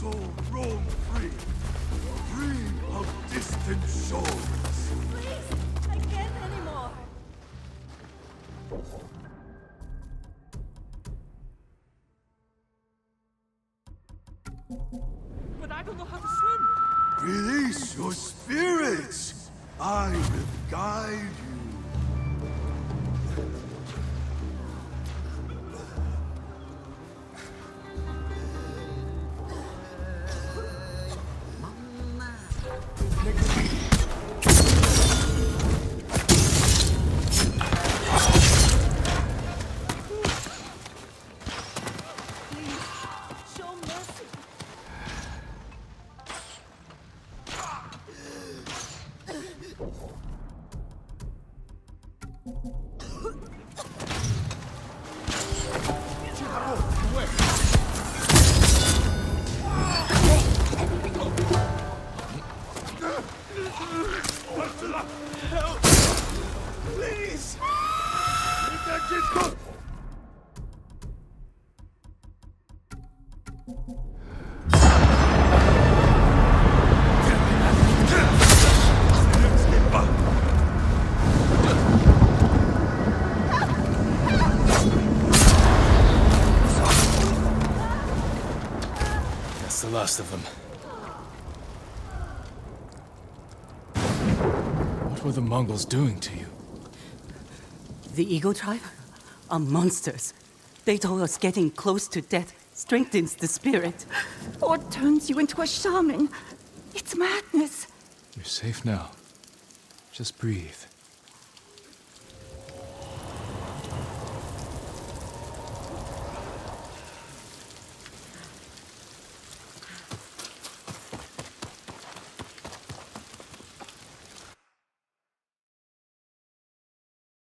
soul roam free, free of distant shores. Please, I can't anymore. But I don't know how to swim. Release your spirits. I will guide you. Please! Let that go! That's the last of them. What were the Mongols doing to you? The Eagle tribe are monsters. They told us getting close to death strengthens the spirit. Or turns you into a shaman? It's madness. You're safe now. Just breathe.